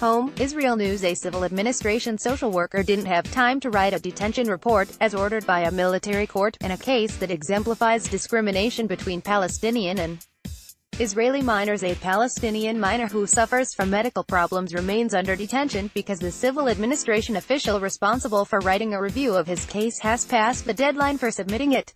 Home, Israel News A civil administration social worker didn't have time to write a detention report, as ordered by a military court, in a case that exemplifies discrimination between Palestinian and Israeli minors A Palestinian minor who suffers from medical problems remains under detention, because the civil administration official responsible for writing a review of his case has passed the deadline for submitting it.